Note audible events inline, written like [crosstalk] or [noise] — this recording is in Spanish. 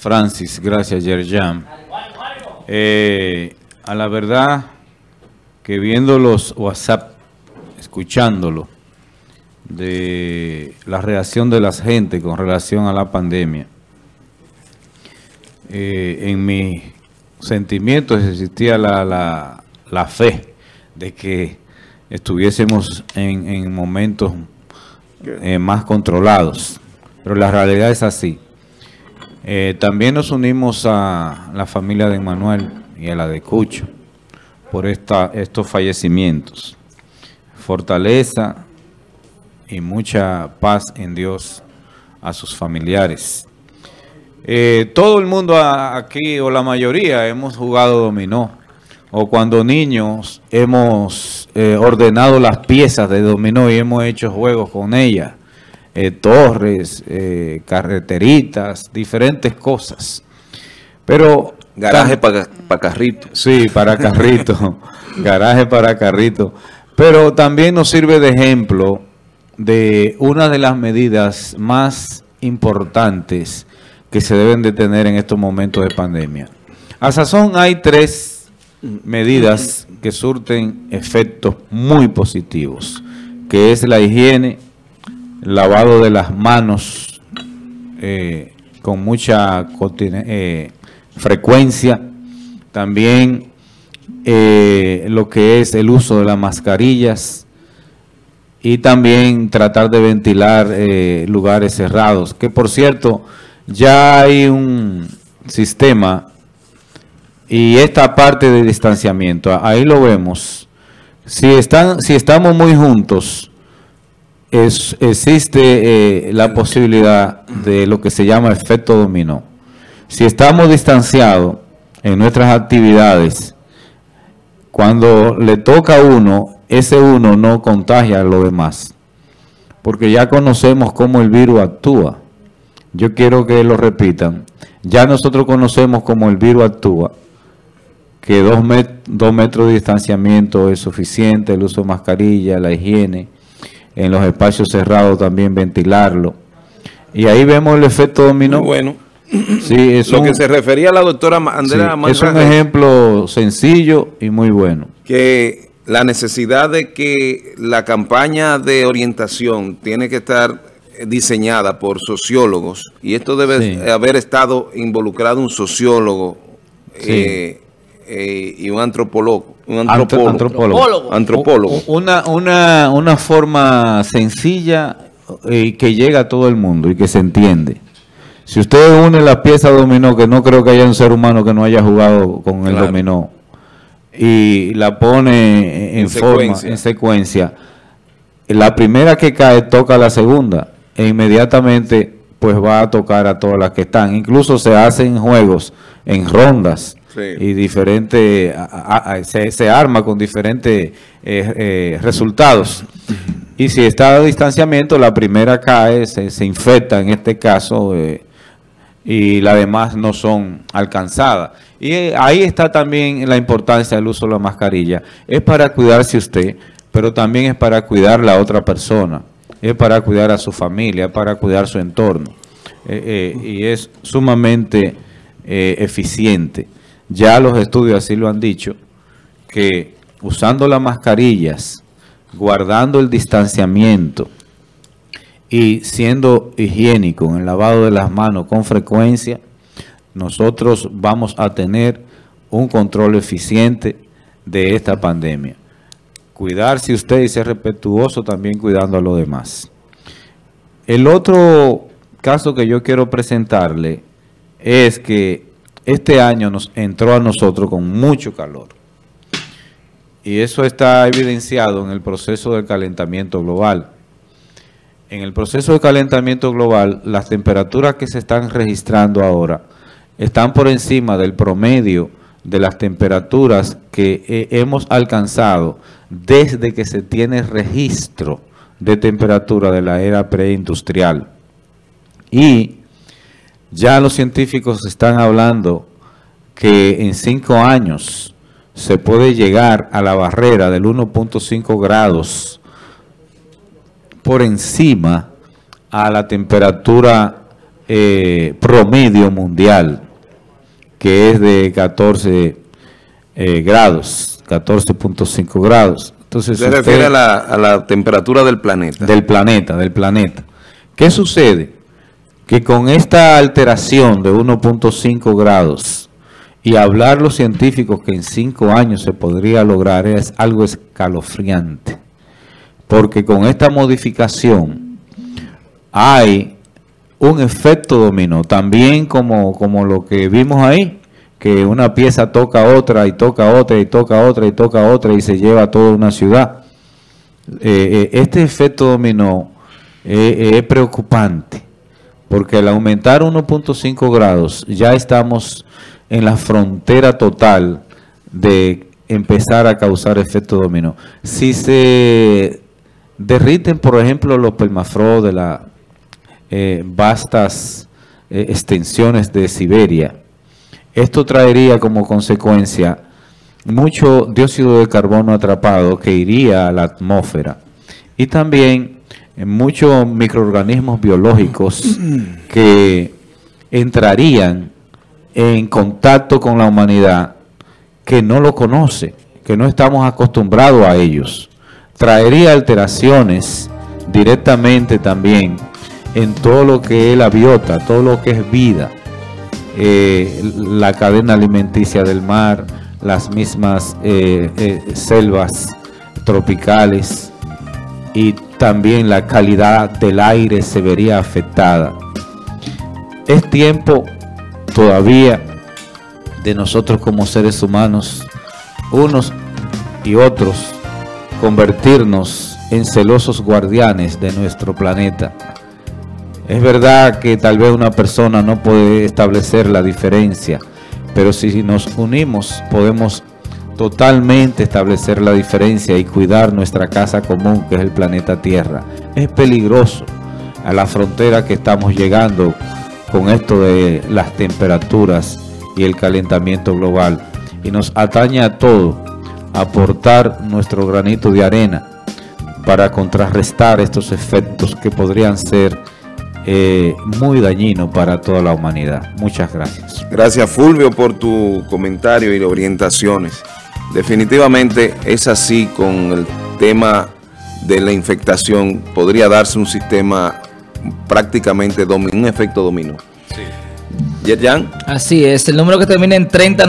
Francis, gracias Yerjan. Eh, a la verdad que viendo los WhatsApp, escuchándolo, de la reacción de la gente con relación a la pandemia, eh, en mis sentimientos existía la, la, la, fe de que estuviésemos en, en momentos eh, más controlados. Pero la realidad es así. Eh, también nos unimos a la familia de Manuel y a la de Cucho por esta, estos fallecimientos. Fortaleza y mucha paz en Dios a sus familiares. Eh, todo el mundo aquí, o la mayoría, hemos jugado dominó. O cuando niños hemos eh, ordenado las piezas de dominó y hemos hecho juegos con ellas. Eh, torres, carreteritas, diferentes cosas. Pero... Garaje para carrito. Sí, para carrito. [laughs] Garaje para carrito. Pero también nos sirve de ejemplo de una de las medidas más importantes que se deben de tener en estos momentos de pandemia. A sazón hay tres medidas que surten efectos muy positivos, que es la higiene, lavado de las manos eh, con mucha eh, frecuencia, también eh, lo que es el uso de las mascarillas y también tratar de ventilar lugares cerrados, que por cierto ya hay un sistema y esta parte de distanciamiento, ahí lo vemos. Si, están, si estamos muy juntos, existe eh, la posibilidad de lo que se llama efecto dominó. Si estamos distanciados en nuestras actividades, cuando le toca a uno, ese uno no contagia a los demás. Porque ya conocemos cómo el virus actúa yo quiero que lo repitan. Ya nosotros conocemos cómo el virus actúa, que dos, metros de distanciamiento es suficiente, el uso de mascarilla, la higiene, en los espacios cerrados también ventilarlo. Y ahí vemos el efecto dominó. bueno. Sí, es Lo que se refería a la doctora Andrea sí, Es un ejemplo sencillo y muy bueno. Que la necesidad de que la campaña de orientación tiene que estar diseñada por sociólogos y esto debe haber estado involucrado un sociólogo eh, eh, y un antropólogo. Un antropólogo. antropólogo. Una, una, una forma sencilla y eh, que llega a todo el mundo y que se entiende. Si usted une las piezas dominó, que no creo que haya un ser humano que no haya jugado con el dominó, y la pone en, forma, en secuencia, la primera que cae toca la segunda e inmediatamente pues va a tocar a todas las que están. Incluso se hacen juegos en rondas y diferentes, se, arma con diferentes eh, eh, resultados. Y si está a distanciamiento, la primera cae, se, infecta en este caso eh, y las demás no son alcanzadas. Y ahí está también la importancia del uso de la mascarilla. Es para cuidarse usted, pero también es para cuidar la otra persona es para cuidar a su familia, para cuidar su entorno. Y es sumamente eficiente. Ya los estudios así lo han dicho, que usando las mascarillas, guardando el distanciamiento y siendo higiénico en el lavado de las manos con frecuencia, nosotros vamos a tener un control eficiente de esta pandemia cuidarse usted y ser respetuoso también cuidando a los demás. El otro caso que yo quiero presentarle es que este año nos entró a nosotros con mucho calor. Y eso está evidenciado en el proceso del calentamiento global. En el proceso de calentamiento global, las temperaturas que se están registrando ahora están por encima del promedio de las temperaturas que eh, hemos alcanzado desde que se tiene registro de temperatura de la era preindustrial. Y ya los científicos están hablando que en cinco años se puede llegar a la barrera del 1.5 grados por encima a la temperatura eh, promedio mundial, que es de 14 eh, grados, 14.5 grados. Entonces, Se refiere a la, a la temperatura del planeta. Del planeta, del planeta. ¿Qué sucede? Que con esta alteración de 1.5 grados, y hablar los científicos que en 5 años se podría lograr es algo escalofriante. Porque con esta modificación hay un efecto dominó, también como, como lo que vimos ahí, que una pieza toca otra y toca otra y toca otra y toca otra y se lleva toda una ciudad. Eh, eh, este efecto dominó eh, es preocupante, porque al aumentar 1.5 grados ya estamos en la frontera total de empezar a causar efecto dominó. Si se derriten, por ejemplo, los permafrost de las vastas extensiones de Siberia, esto traería como consecuencia mucho dióxido de carbono atrapado que iría a la atmósfera y también muchos microorganismos biológicos que entrarían en contacto con la humanidad que no lo conoce, que no estamos acostumbrados a ellos. Traería alteraciones directamente también en todo lo que es la biota, todo lo que es vida. Eh, la cadena alimenticia del mar, las mismas eh, eh, selvas tropicales y también la calidad del aire se vería afectada. Es tiempo todavía de nosotros como seres humanos, unos y otros, convertirnos en celosos guardianes de nuestro planeta es verdad que tal vez una persona no puede establecer la diferencia, pero si nos unimos podemos totalmente establecer la diferencia y cuidar nuestra casa común que es el planeta Tierra. Es peligroso a la frontera que estamos llegando con esto de las temperaturas y el calentamiento global y nos atañe a todo aportar nuestro granito de arena para contrarrestar estos efectos que podrían ser eh, muy dañino para toda la humanidad. Muchas gracias. Gracias Fulvio por tu comentario y orientaciones. Definitivamente es así con el tema de la infectación. Podría darse un sistema prácticamente, un efecto dominó. Sí. Así es, el número que termina en 30...